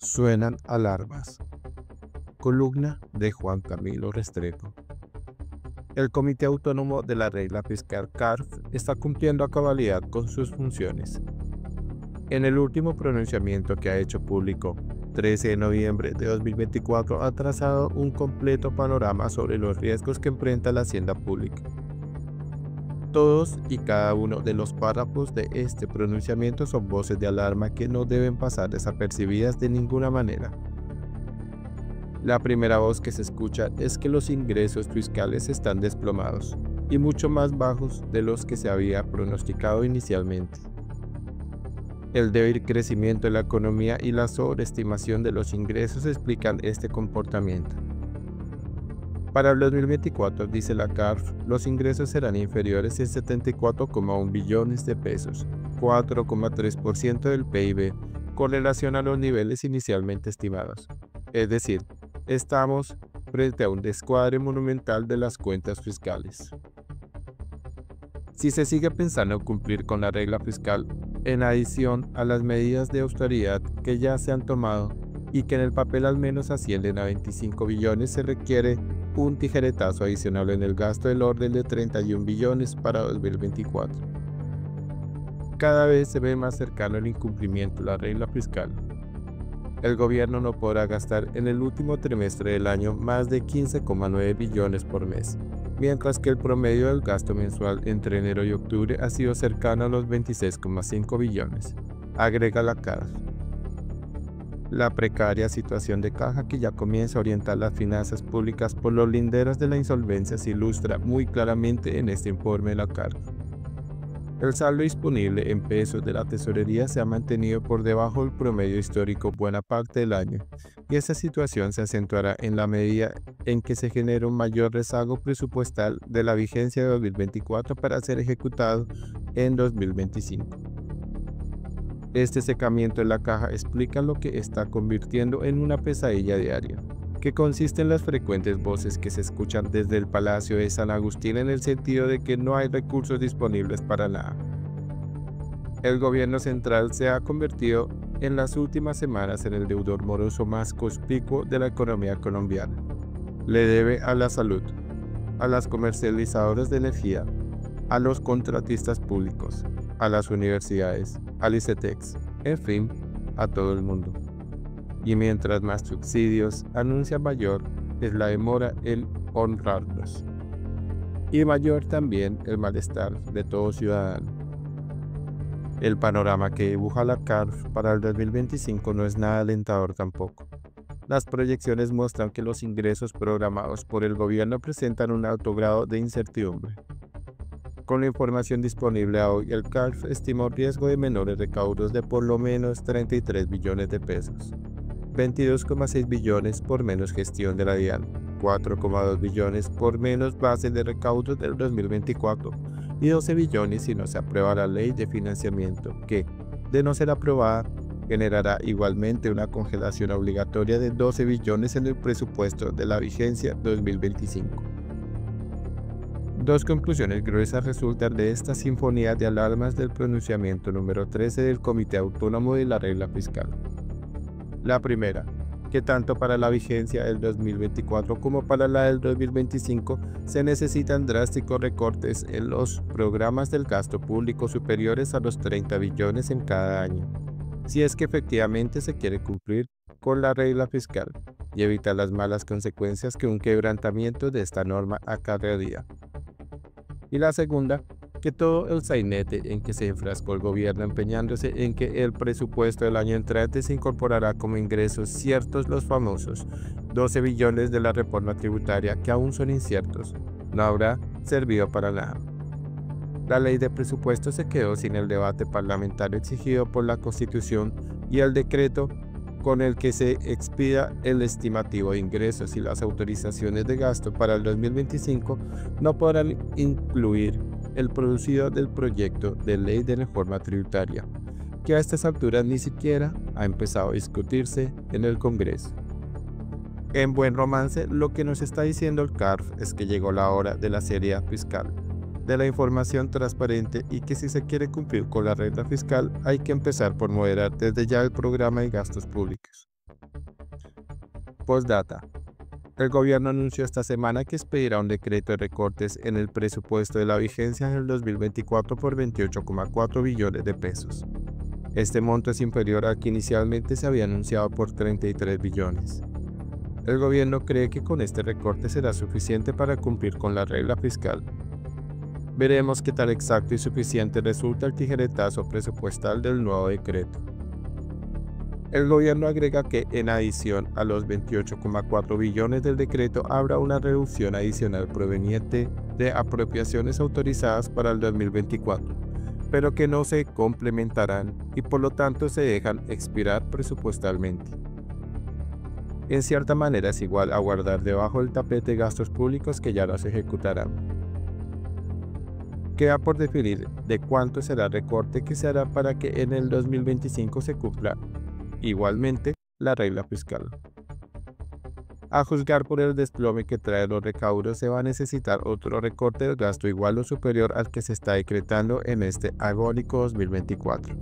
Suenan alarmas. Columna de Juan Camilo Restrepo. El Comité Autónomo de la Regla Fiscal CARF está cumpliendo a cabalidad con sus funciones. En el último pronunciamiento que ha hecho público, 13 de noviembre de 2024, ha trazado un completo panorama sobre los riesgos que enfrenta la hacienda pública todos y cada uno de los párrafos de este pronunciamiento son voces de alarma que no deben pasar desapercibidas de ninguna manera. La primera voz que se escucha es que los ingresos fiscales están desplomados y mucho más bajos de los que se había pronosticado inicialmente. El débil crecimiento de la economía y la sobreestimación de los ingresos explican este comportamiento. Para el 2024, dice la CARF, los ingresos serán inferiores en 74,1 billones de pesos, 4,3% del PIB, con relación a los niveles inicialmente estimados. Es decir, estamos frente a un descuadre monumental de las cuentas fiscales. Si se sigue pensando en cumplir con la regla fiscal, en adición a las medidas de austeridad que ya se han tomado y que en el papel al menos ascienden a 25 billones, se requiere un tijeretazo adicional en el gasto del orden de 31 billones para 2024. Cada vez se ve más cercano el incumplimiento de la regla fiscal. El gobierno no podrá gastar en el último trimestre del año más de 15,9 billones por mes, mientras que el promedio del gasto mensual entre enero y octubre ha sido cercano a los 26,5 billones, agrega la CARF. La precaria situación de caja que ya comienza a orientar las finanzas públicas por los linderos de la insolvencia se ilustra muy claramente en este informe de la carga. El saldo disponible en pesos de la tesorería se ha mantenido por debajo del promedio histórico buena parte del año, y esta situación se acentuará en la medida en que se genere un mayor rezago presupuestal de la vigencia de 2024 para ser ejecutado en 2025. Este secamiento en la caja explica lo que está convirtiendo en una pesadilla diaria, que consiste en las frecuentes voces que se escuchan desde el Palacio de San Agustín en el sentido de que no hay recursos disponibles para nada. El gobierno central se ha convertido en las últimas semanas en el deudor moroso más conspicuo de la economía colombiana. Le debe a la salud, a las comercializadoras de energía, a los contratistas públicos, a las universidades, al ICETEX, en fin, a todo el mundo. Y mientras más subsidios anuncia mayor es la demora en honrarlos. Y mayor también el malestar de todo ciudadano. El panorama que dibuja la CARF para el 2025 no es nada alentador tampoco. Las proyecciones muestran que los ingresos programados por el gobierno presentan un alto grado de incertidumbre. Con la información disponible hoy, el CARF estima un riesgo de menores recaudos de por lo menos 33 billones de pesos, 22,6 billones por menos gestión de la DIAN, 4,2 billones por menos base de recaudos del 2024 y 12 billones si no se aprueba la ley de financiamiento, que, de no ser aprobada, generará igualmente una congelación obligatoria de 12 billones en el presupuesto de la vigencia 2025. Dos conclusiones gruesas resultan de esta sinfonía de alarmas del pronunciamiento número 13 del Comité Autónomo de la Regla Fiscal. La primera, que tanto para la vigencia del 2024 como para la del 2025 se necesitan drásticos recortes en los programas del gasto público superiores a los 30 billones en cada año, si es que efectivamente se quiere cumplir con la regla fiscal y evitar las malas consecuencias que un quebrantamiento de esta norma acarrearía y la segunda, que todo el sainete en que se enfrascó el gobierno empeñándose en que el presupuesto del año entrante se incorporará como ingresos ciertos los famosos 12 billones de la reforma tributaria que aún son inciertos, no habrá servido para nada. La ley de presupuesto se quedó sin el debate parlamentario exigido por la Constitución y el decreto con el que se expida el estimativo de ingresos y las autorizaciones de gasto para el 2025 no podrán incluir el producido del proyecto de ley de reforma tributaria, que a estas alturas ni siquiera ha empezado a discutirse en el Congreso. En buen romance, lo que nos está diciendo el CARF es que llegó la hora de la seriedad fiscal de la información transparente y que si se quiere cumplir con la regla fiscal hay que empezar por moderar desde ya el programa de gastos públicos. Postdata. El gobierno anunció esta semana que expedirá un decreto de recortes en el presupuesto de la vigencia en el 2024 por 28,4 billones de pesos. Este monto es inferior al que inicialmente se había anunciado por 33 billones. El gobierno cree que con este recorte será suficiente para cumplir con la regla fiscal. Veremos qué tal exacto y suficiente resulta el tijeretazo presupuestal del nuevo decreto. El gobierno agrega que, en adición a los 28,4 billones del decreto, habrá una reducción adicional proveniente de apropiaciones autorizadas para el 2024, pero que no se complementarán y por lo tanto se dejan expirar presupuestalmente. En cierta manera es igual a guardar debajo del tapete gastos públicos que ya no se ejecutarán. Queda por definir de cuánto será el recorte que se hará para que en el 2025 se cumpla igualmente la regla fiscal. A juzgar por el desplome que trae los recaudos, se va a necesitar otro recorte de gasto igual o superior al que se está decretando en este agónico 2024.